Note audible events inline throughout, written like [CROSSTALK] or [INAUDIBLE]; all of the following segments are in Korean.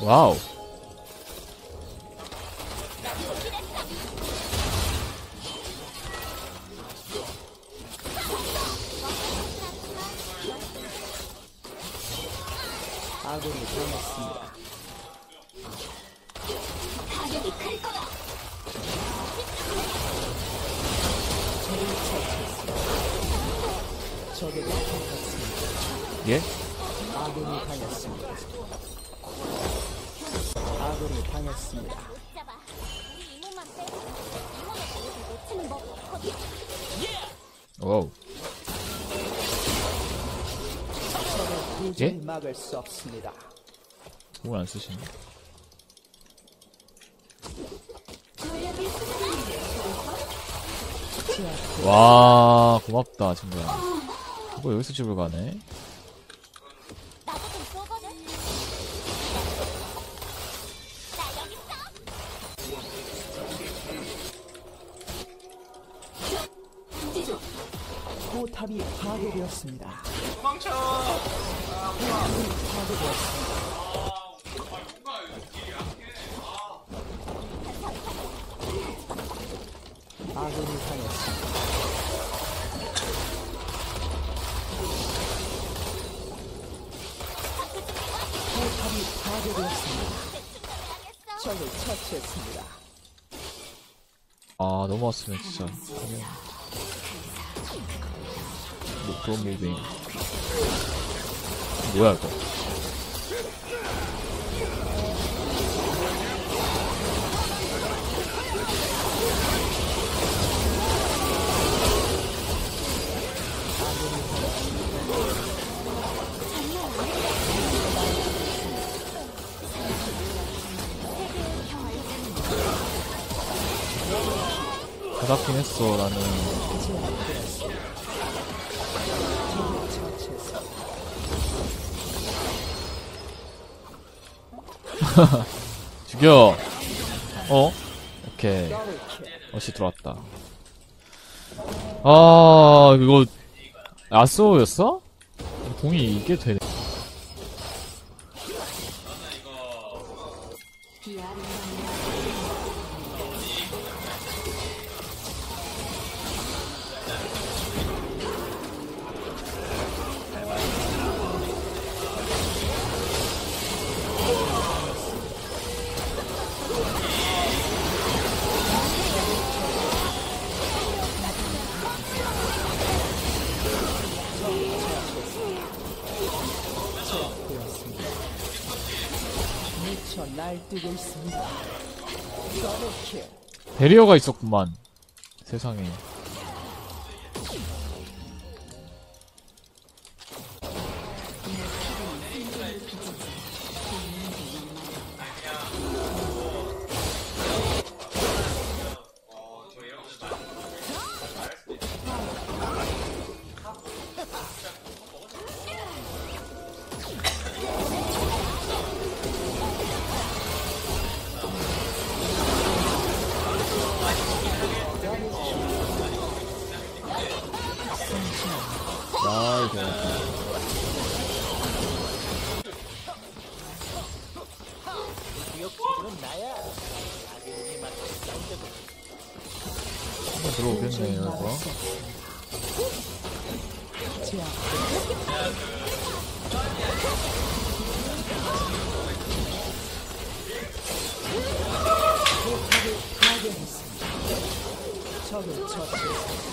와우. 아군이. 예? 아군이 당했습니다. 아군이 당했습니다. 와우. 예? 막을 수 없습니다. 공을 안 쓰시네. 와, 고맙다, 친구야. 뭐 여기서 집을 가네? 포탑이 파괴되었습니다. 아군이 당했습니다. 포탑이 파괴되었습니다. 적을 처치했습니다. 아, 넘어왔으면 진짜. 뭐, 그런 무빙. 뭐야, 이거. 받았긴 했어, 나는. [LAUGHS] 죽여! 어? 오케이. 어시 들어왔다. 아, 이거, 아쏘였어? 공이 이게 되네. 미쳐 날뛰고 있습니다. 베리어가 있었구만. 세상에. 나이스. 한번 들어오겠네요, 이거. 적을 처치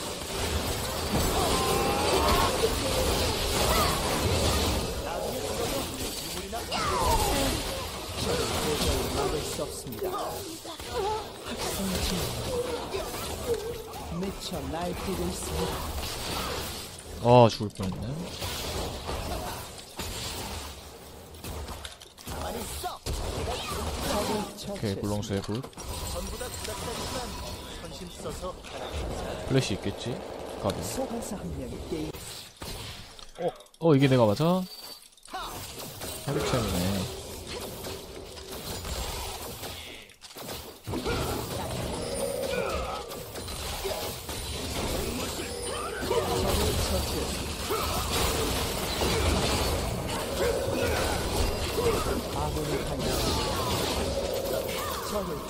아, 죽을 뻔했네. 오케이. 굴렁쇠 굿. 플래시 있겠지? 가비. 게임 어, 이게 내가 맞아?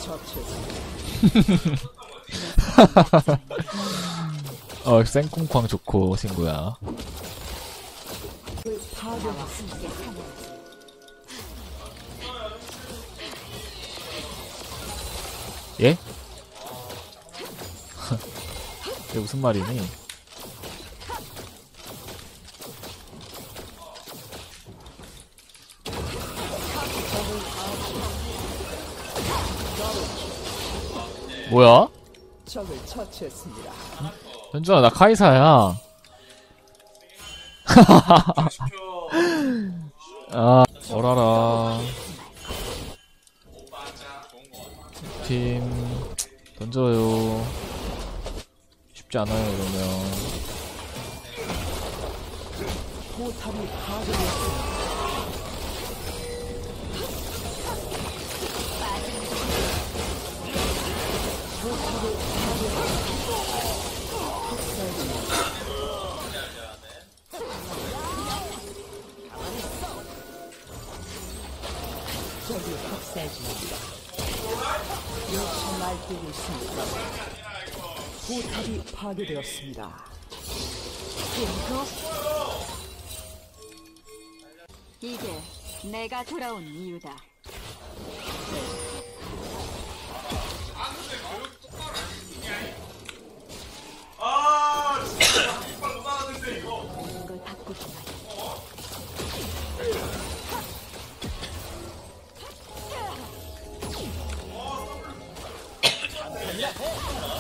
처치했습니다. [LAUGHS] 어 생콩쾅 좋고 친구야 파괴했습니다. 예? [LAUGHS] 이게 무슨 말이니? 뭐야? 적을 처치했습니다. 현준아 나 카이사야 [LAUGHS] 아 어라라. 팀 던져요. 쉽지 않아요 이러면 포탑이 파괴되었습니다. 이게 내가 돌아온 이유다. Yeah, yeah.